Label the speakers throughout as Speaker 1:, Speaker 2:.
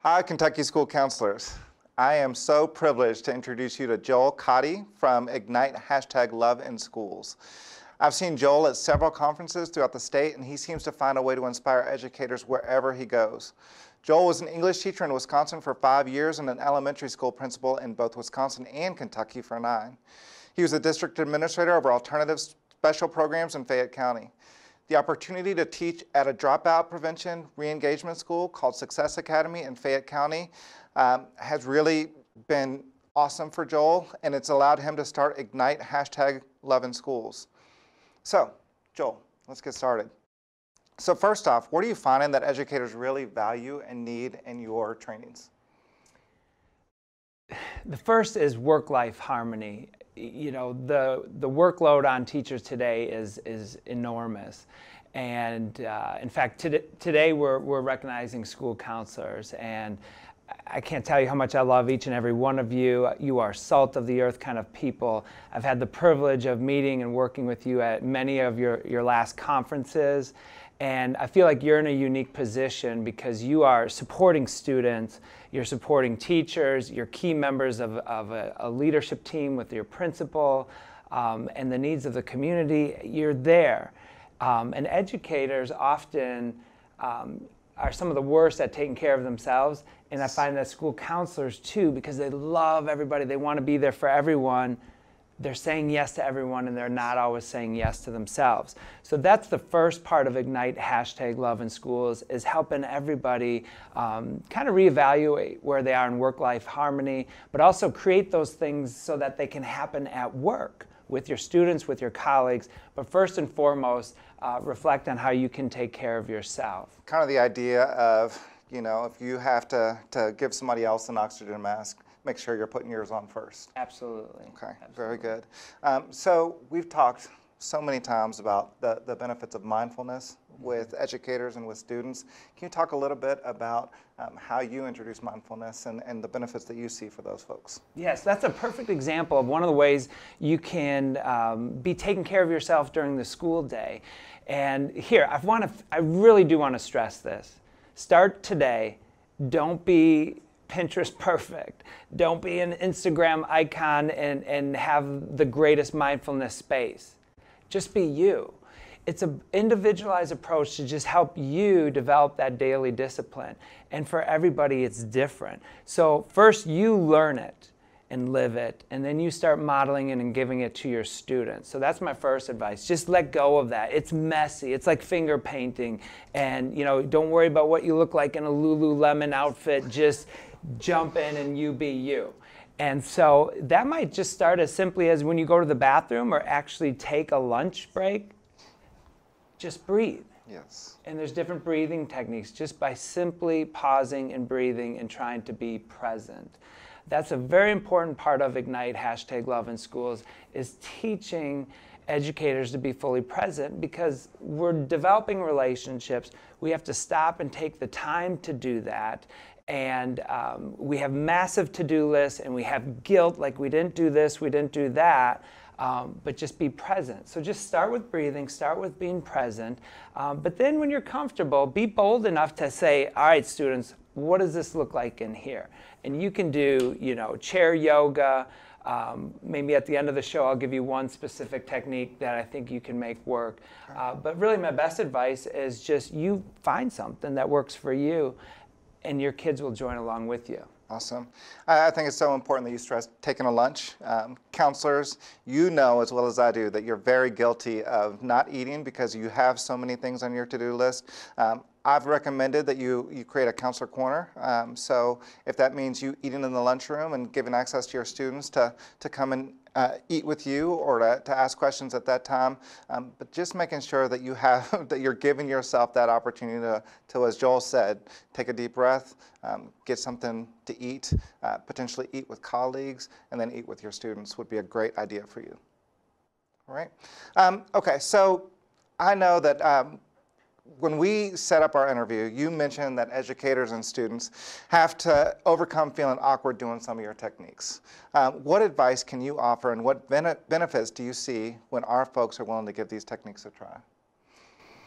Speaker 1: Hi, Kentucky School Counselors. I am so privileged to introduce you to Joel Katte from Ignite Hashtag Love in Schools. I've seen Joel at several conferences throughout the state, and he seems to find a way to inspire educators wherever he goes. Joel was an English teacher in Wisconsin for five years and an elementary school principal in both Wisconsin and Kentucky for nine. He was a district administrator over alternative special programs in Fayette County the opportunity to teach at a dropout prevention re-engagement school called Success Academy in Fayette County um, has really been awesome for Joel, and it's allowed him to start Ignite hashtag Love in Schools. So, Joel, let's get started. So first off, what are you finding that educators really value and need in your trainings?
Speaker 2: The first is work-life harmony you know, the, the workload on teachers today is, is enormous. And uh, in fact, today, today we're, we're recognizing school counselors. And I can't tell you how much I love each and every one of you. You are salt of the earth kind of people. I've had the privilege of meeting and working with you at many of your, your last conferences. And I feel like you're in a unique position because you are supporting students, you're supporting teachers, you're key members of, of a, a leadership team with your principal um, and the needs of the community. You're there. Um, and educators often um, are some of the worst at taking care of themselves. And I find that school counselors too, because they love everybody, they want to be there for everyone they're saying yes to everyone and they're not always saying yes to themselves. So that's the first part of Ignite hashtag Love in Schools is helping everybody um, kind of reevaluate where they are in work-life harmony, but also create those things so that they can happen at work with your students, with your colleagues, but first and foremost, uh, reflect on how you can take care of yourself.
Speaker 1: Kind of the idea of, you know, if you have to, to give somebody else an oxygen mask, make sure you're putting yours on first.
Speaker 2: Absolutely.
Speaker 1: Okay,
Speaker 2: Absolutely.
Speaker 1: very good. Um, so we've talked so many times about the, the benefits of mindfulness with educators and with students. Can you talk a little bit about um, how you introduce mindfulness and, and the benefits that you see for those folks?
Speaker 2: Yes, that's a perfect example of one of the ways you can um, be taking care of yourself during the school day. And here, I want to, I really do want to stress this. Start today. Don't be Pinterest perfect. Don't be an Instagram icon and, and have the greatest mindfulness space. Just be you. It's an individualized approach to just help you develop that daily discipline. And for everybody, it's different. So, first, you learn it and live it, and then you start modeling it and giving it to your students. So that's my first advice. Just let go of that. It's messy. It's like finger painting, and you know, don't worry about what you look like in a Lululemon outfit. Just jump in and you be you. And so that might just start as simply as when you go to the bathroom or actually take a lunch break, just breathe.
Speaker 1: Yes.
Speaker 2: And there's different breathing techniques just by simply pausing and breathing and trying to be present. That's a very important part of Ignite hashtag love in schools is teaching educators to be fully present because we're developing relationships. We have to stop and take the time to do that and um, we have massive to-do lists and we have guilt like we didn't do this we didn't do that um, but just be present. So just start with breathing start with being present um, but then when you're comfortable be bold enough to say all right students what does this look like in here? And you can do you know chair yoga um, maybe at the end of the show, I'll give you one specific technique that I think you can make work. Uh, but really, my best advice is just you find something that works for you and your kids will join along with you.
Speaker 1: Awesome. I think it's so important that you stress taking a lunch. Um, counselors, you know as well as I do that you're very guilty of not eating because you have so many things on your to-do list. Um, I've recommended that you, you create a counselor corner. Um, so if that means you eating in the lunchroom and giving access to your students to, to come and uh, eat with you or to, to ask questions at that time, um, but just making sure that you have that you're giving yourself that opportunity to, to as Joel said, take a deep breath, um, get something to eat, uh, potentially eat with colleagues, and then eat with your students would be a great idea for you. All right. Um, okay, so I know that um, when we set up our interview, you mentioned that educators and students have to overcome feeling awkward doing some of your techniques. Um, what advice can you offer and what benefits do you see when our folks are willing to give these techniques a try?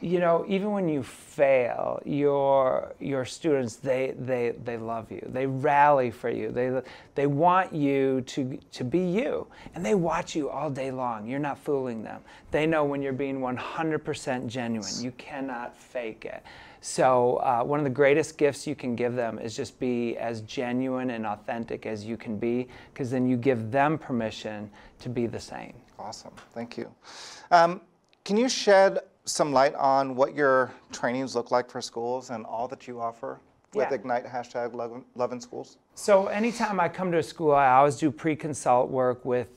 Speaker 2: You know, even when you fail, your your students they they they love you. They rally for you. They they want you to to be you, and they watch you all day long. You're not fooling them. They know when you're being 100% genuine. You cannot fake it. So uh, one of the greatest gifts you can give them is just be as genuine and authentic as you can be, because then you give them permission to be the same.
Speaker 1: Awesome. Thank you. Um, can you shed some light on what your trainings look like for schools and all that you offer with
Speaker 2: Yeah.
Speaker 1: Ignite hashtag Love, Love in Schools?
Speaker 2: So anytime I come to a school, I always do pre-consult work with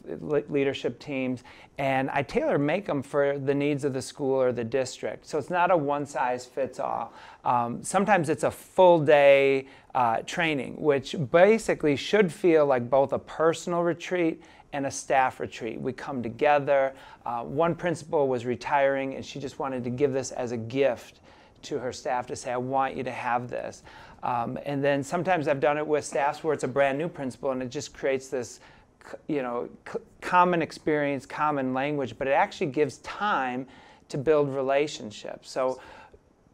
Speaker 2: leadership teams, and I tailor make them for the needs of the school or the district. So it's not a one-size-fits-all. Um, sometimes it's a full day uh, training, which basically should feel like both a personal retreat and a staff retreat. We come together. Uh, one principal was retiring, and she just wanted to give this as a gift to her staff to say, I want you to have this. Um, and then sometimes I've done it with staffs where it's a brand new principal and it just creates this, you know, common experience, common language, but it actually gives time to build relationships. So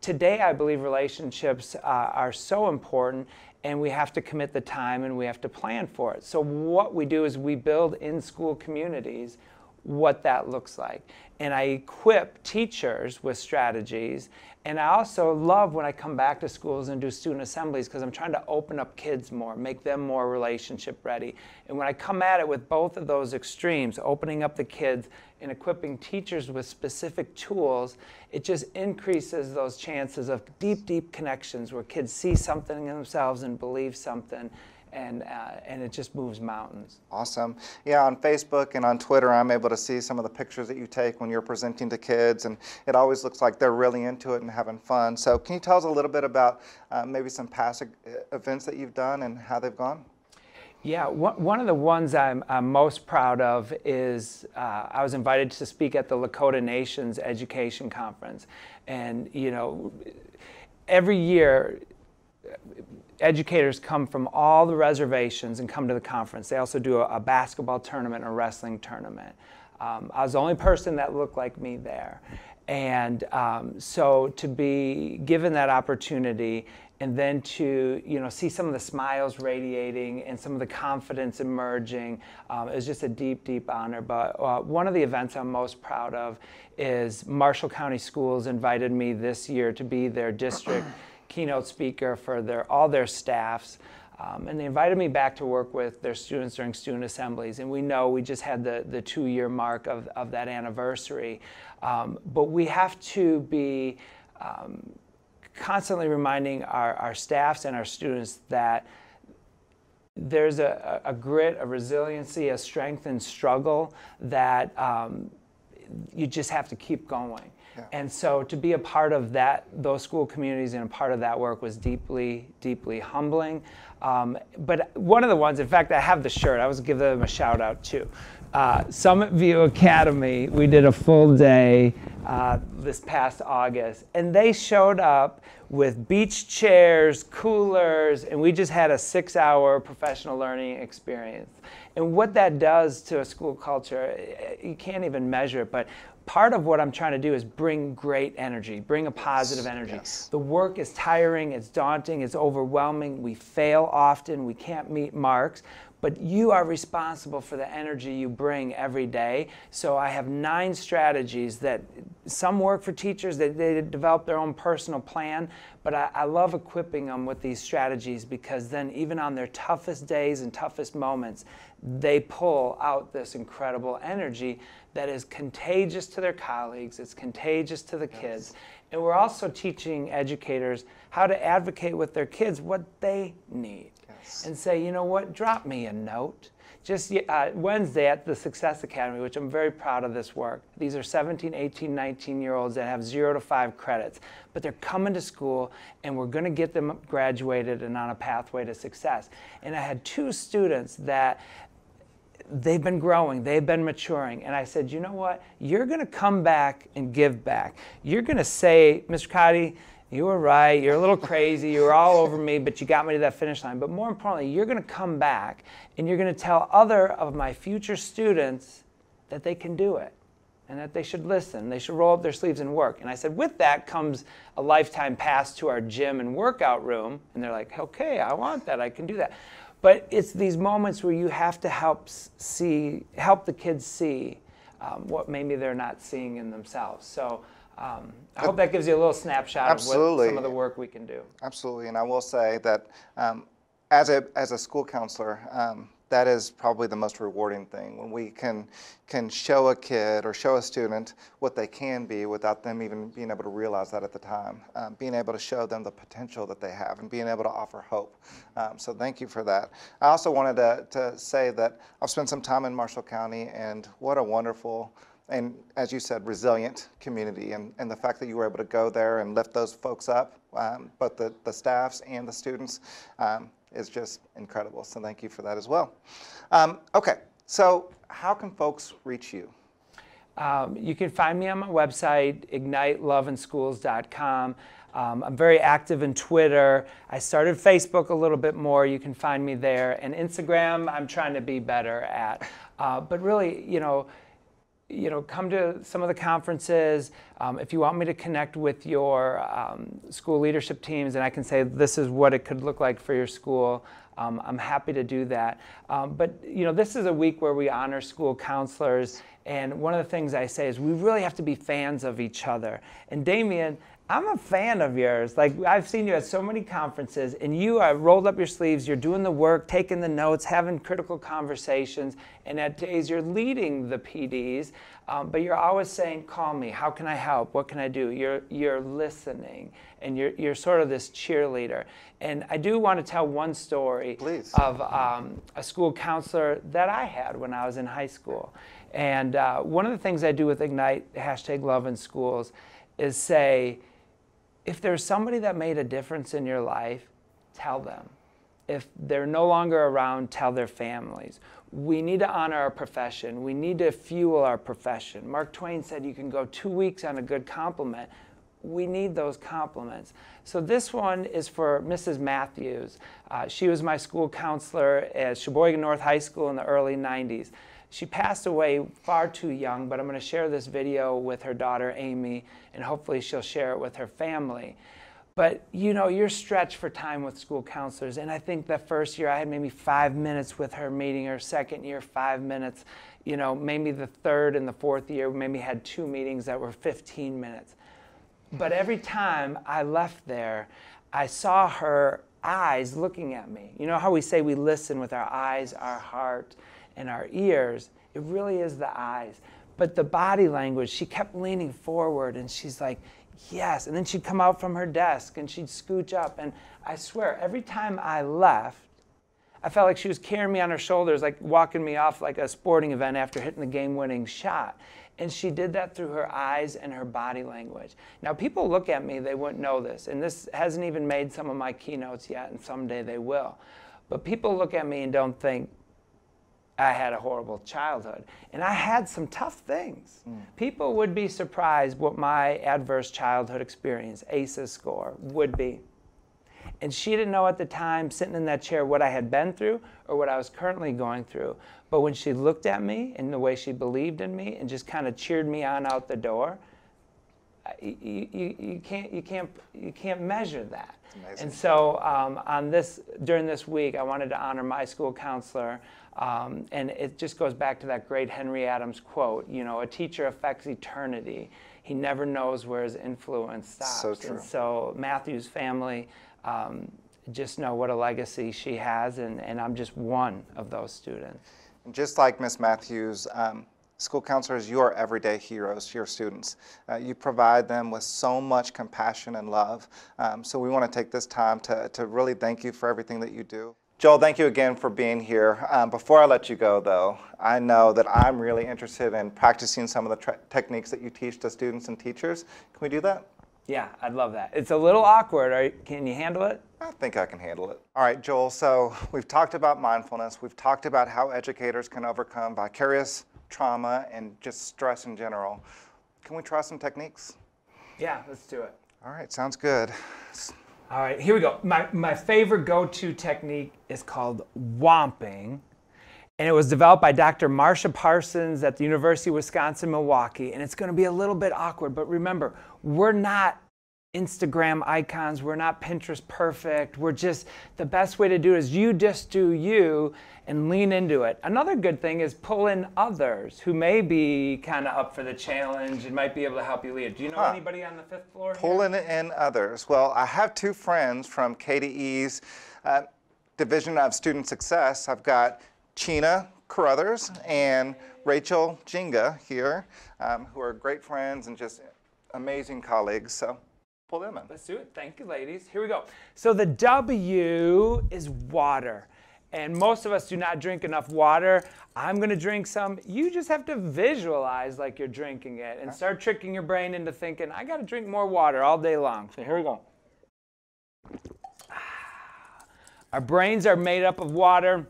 Speaker 2: today I believe relationships uh, are so important and we have to commit the time and we have to plan for it. So what we do is we build in school communities what that looks like. And I equip teachers with strategies. And I also love when I come back to schools and do student assemblies because I'm trying to open up kids more, make them more relationship ready. And when I come at it with both of those extremes, opening up the kids and equipping teachers with specific tools, it just increases those chances of deep, deep connections where kids see something in themselves and believe something. And, uh, and it just moves mountains.
Speaker 1: Awesome. Yeah, on Facebook and on Twitter, I'm able to see some of the pictures that you take when you're presenting to kids, and it always looks like they're really into it and having fun. So, can you tell us a little bit about uh, maybe some past uh, events that you've done and how they've gone?
Speaker 2: Yeah, one one of the ones I'm, I'm most proud of is uh, I was invited to speak at the Lakota Nations Education Conference. And, you know, every year, educators come from all the reservations and come to the conference. They also do a, a basketball tournament a wrestling tournament. Um, I was the only person that looked like me there. And um, so to be given that opportunity and then to you know see some of the smiles radiating and some of the confidence emerging um, is just a deep deep honor but uh, one of the events i'm most proud of is marshall county schools invited me this year to be their district keynote speaker for their all their staffs um, and they invited me back to work with their students during student assemblies. And we know we just had the, the two year mark of, of that anniversary. Um, but we have to be um, constantly reminding our, our staffs and our students that there's a, a grit, a resiliency, a strength and struggle that um, you just have to keep going. And so to be a part of that, those school communities and a part of that work was deeply, deeply humbling. Um, but one of the ones, in fact, I have the shirt. I was give them a shout out too. Uh, Summit View Academy, we did a full day uh, this past August, and they showed up with beach chairs, coolers, and we just had a six hour professional learning experience. And what that does to a school culture, eh, you can't even measure it, but part of what I'm trying to do is bring great energy, bring a positive energy.
Speaker 1: yes.
Speaker 2: The work is tiring, it's daunting, it's overwhelming. We fail often, we can't meet marks, but you are responsible for the energy you bring every day. So I have nine strategies that some work for teachers, that they develop their own personal plan, but I, I love equipping them with these strategies because then even on their toughest days and toughest moments, they pull out this incredible energy that is contagious to their colleagues, it's contagious to the kids. And we're also teaching educators how to advocate with their kids what they need. And say, you know what, drop me a note. Just uh, Wednesday at the Success Academy, which I'm very proud of this work. These are 17, 18, 19 year olds that have zero to five credits, but they're coming to school and we're going to get them graduated and on a pathway to success. And I had two students that they've been growing, they've been maturing. And I said, you know what? You're going to come back and give back. You're going to say, Mr. Katte, you were right. You're a little crazy. You were all over me, but you got me to that finish line. But more importantly, you're going to come back and you're going to tell other of my future students that they can do it. and that they should listen. They should roll up their sleeves and work. And I said, with that comes a lifetime pass to our gym and workout room. And they're like, okay, I want that. I can do that. But it's these moments where you have to help see, help the kids see um, what maybe they're not seeing in themselves. So um, I hope that gives you a little snapshot
Speaker 1: Absolutely.
Speaker 2: of what some of the work we can do.
Speaker 1: Absolutely, and I will say that um, as a as a school counselor, um, that is probably the most rewarding thing when we can can show a kid or show a student what they can be without them even being able to realize that at the time. Um, being able to show them the potential that they have and being able to offer hope. Um, so thank you for that. I also wanted to, to say that I've spent some time in Marshall County and what a wonderful and as you said, resilient community. And, and the fact that you were able to go there and lift those folks up, um, both the, the staffs and the students, um, is just incredible. So thank you for that as well. Um, okay, so how can folks reach you?
Speaker 2: Um, you can find me on my website, igniteloveinschools.com. Um, I'm very active in Twitter. I started Facebook a little bit more. You can find me there. And Instagram, I'm trying to be better at. Uh, but really, you know, you know, come to some of the conferences. Um, if you want me to connect with your um, school leadership teams and I can say this is what it could look like for your school, um, I'm happy to do that. Um, but, you know, this is a week where we honor school counselors. And one of the things I say is we really have to be fans of each other. And Damien, I'm a fan of yours. Like I've seen you at so many conferences, and you have rolled up your sleeves. You're doing the work, taking the notes, having critical conversations, and at days you're leading the PDs. Um, but you're always saying, "Call me. How can I help? What can I do?" You're you're listening, and you're you're sort of this cheerleader. And I do want to tell one story
Speaker 1: Please.
Speaker 2: of um, a school counselor that I had when I was in high school. And uh, one of the things I do with Ignite hashtag Love in Schools is say if there's somebody that made a difference in your life, tell them. If they're no longer around, tell their families. We need to honor our profession. We need to fuel our profession. Mark Twain said you can go two weeks on a good compliment. We need those compliments. So this one is for Mrs. Matthews. Uh, she was my school counselor at Sheboygan North High School in the early 90s. She passed away far too young, but I'm going to share this video with her daughter Amy, and hopefully she'll share it with her family. But you know, you're stretched for time with school counselors, and I think the first year I had maybe five minutes with her meeting her. Second year, five minutes. You know, maybe the third and the fourth year, maybe had two meetings that were 15 minutes. But every time I left there, I saw her eyes looking at me. You know how we say we listen with our eyes, our heart, and our ears, it really is the eyes. But the body language, she kept leaning forward and she's like, yes. And then she'd come out from her desk and she'd scooch up. And I swear, every time I left, I felt like she was carrying me on her shoulders, like walking me off like a sporting event after hitting the game winning shot. And she did that through her eyes and her body language. Now, people look at me, they wouldn't know this. And this hasn't even made some of my keynotes yet, and someday they will. But people look at me and don't think, I had a horrible childhood. And I had some tough things. Mm. People would be surprised what my adverse childhood experience, ACEs score, would be. And she didn't know at the time, sitting in that chair, what I had been through or what I was currently going through. But when she looked at me and the way she believed in me and just kind of cheered me on out the door, you, you, you, can't, you, can't, you can't measure that. And so um, on this, during this week, I wanted to honor my school counselor. Um, and it just goes back to that great Henry Adams quote, you know, a teacher affects eternity. He never knows where his influence stops.
Speaker 1: So true.
Speaker 2: And so Matthew's family, um, just know what a legacy she has, and, and I'm just one of those students.
Speaker 1: And just like Miss Matthews, um, school counselors, you are everyday heroes to your students. Uh, you provide them with so much compassion and love. Um, so we want to take this time to, to really thank you for everything that you do. Joel, thank you again for being here. Um, before I let you go, though, I know that I'm really interested in practicing some of the techniques that you teach to students and teachers. Can we do that?
Speaker 2: Yeah, I'd love that. It's a little awkward. You, can you handle it?
Speaker 1: I think I can handle it. All right, Joel, so we've talked about mindfulness. We've talked about how educators can overcome vicarious trauma and just stress in general. Can we try some techniques?
Speaker 2: Yeah, let's do it.
Speaker 1: All right, sounds good.
Speaker 2: All right, here we go. My, my favorite go to technique is called womping. And it was developed by Dr. Marsha Parsons at the University of Wisconsin Milwaukee. And it's going to be a little bit awkward, but remember, we're not Instagram icons. We're not Pinterest perfect. We're just, the best way to do it is you just do you and lean into it. Another good thing is pull in others who may be kind of up for the challenge and might be able to help you lead. Do you know
Speaker 1: Huh.
Speaker 2: anybody on the fifth floor?
Speaker 1: Pulling in others. Well, I have two friends from KDE's uh, Division of Student Success. I've got Chena Carruthers and Rachel Jinga here, um, who are great friends and just amazing colleagues. So pull them in.
Speaker 2: Let's do it. Thank you, ladies. Here we go. So the W is water. And most of us do not drink enough water. I'm going to drink some. You just have to visualize like you're drinking it and start tricking your brain into thinking, I got to drink more water all day long. So here we go. Ah. Our brains are made up of water.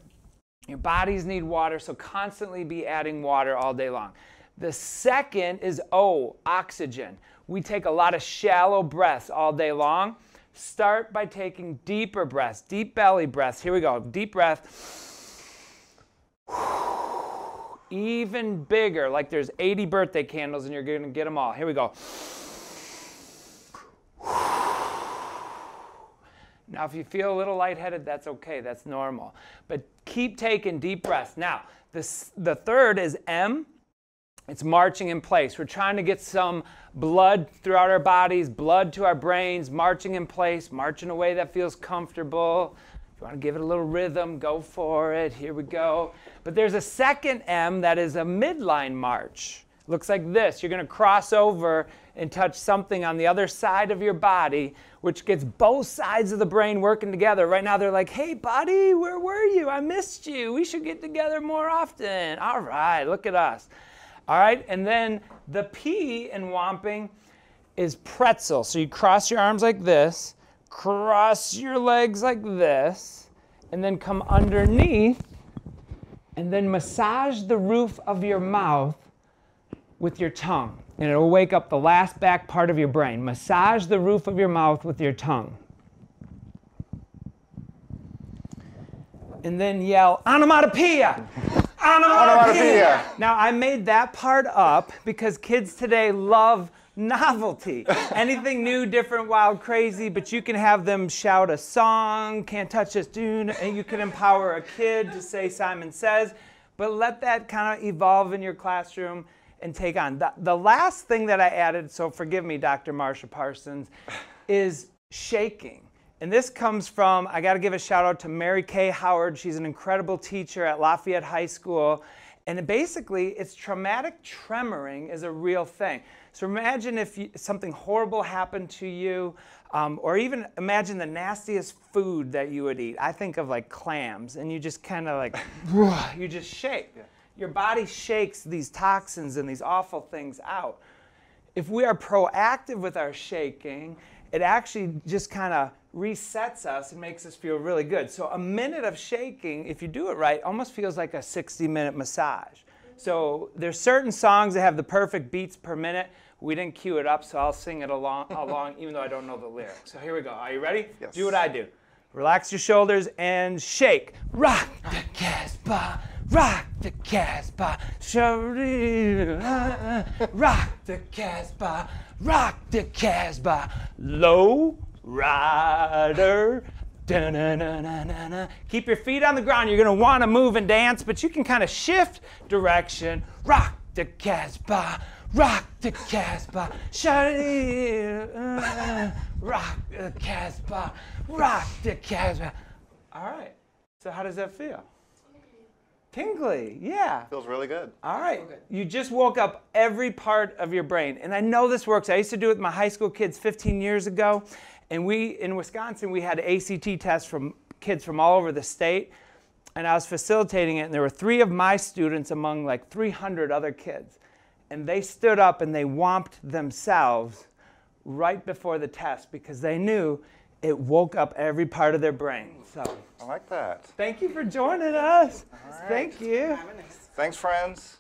Speaker 2: Your bodies need water, so constantly be adding water all day long. The second is O, oxygen. We take a lot of shallow breaths all day long. Start by taking deeper breaths, deep belly breaths. Here we go. Deep breath. Even bigger, like there's 80 birthday candles and you're to get them all. Here we go. Now, if you feel a little lightheaded, that's okay. That's normal. But keep taking deep breaths. Now, this, the third is M. It's marching in place. We're trying to get some blood throughout our bodies, blood to our brains, marching in place, march in a way that feels comfortable. If you want to give it a little rhythm, go for it. Here we go. But there's a second M that is a midline march. Looks like this. You're going to cross over and touch something on the other side of your body, which gets both sides of the brain working together. Right now, they're like, hey, buddy, where were you? I missed you. We should get together more often. All right, look at us. All right, and then the P in Womping is pretzel. So you cross your arms like this, cross your legs like this, and then come underneath, and then massage the roof of your mouth with your tongue. And it'll wake up the last back part of your brain. Massage the roof of your mouth with your tongue. And then yell, onomatopoeia!
Speaker 1: Onomatopoeia.
Speaker 2: Now, I made that part up because kids today love novelty. Anything new, different, wild, crazy, but you can have them shout a song, can't touch this tune, and you can empower a kid to say Simon Says, but let that kind of evolve in your classroom and take on. The, the last thing that I added, so forgive me, Dr. Marsha Parsons, is shaking. And this comes from, I got to give a shout out to Mary Kay Howard. She's an incredible teacher at Lafayette High School. And basically, it's traumatic tremoring is a real thing. So imagine if you, something horrible happened to you, um, or even imagine the nastiest food that you would eat. I think of like clams, and you just kind of like, you just shake. Your body shakes these toxins and these awful things out if we are proactive with our shaking, it actually just kind of resets us and makes us feel really good. So a minute of shaking, if you do it right, almost feels like a 60 minute massage. So there's certain songs that have the perfect beats per minute. We didn't cue it up, so I'll sing it along, along even though I don't know the lyrics. So here we go. Are you ready?
Speaker 1: Yes.
Speaker 2: Do what I do. Relax your shoulders and shake. Rock the Casbah, rock the Casbah, Shari- rock the Casbah, rock the Casbah, low rider. Da-na-na-na-na-na. Keep your feet on the ground. You're going to want to move and dance, but you can kind of shift direction. Rock the Casbah, rock the Casbah, Shari- rock the Casbah, rock the Casbah. All right. So how does that feel? Tingly, yeah.
Speaker 1: Feels really good.
Speaker 2: All right. You just woke up every part of your brain. And I know this works. I used to do it with my high school kids 15 years ago. And we, in Wisconsin, we had ACT tests from kids from all over the state. And I was facilitating it. And there were three of my students among like 300 other kids. And they stood up and they womped themselves right before the test because they knew it woke up every part of their brain. So
Speaker 1: I like that.
Speaker 2: thank you for joining us. Thank you.
Speaker 1: Thanks, friends.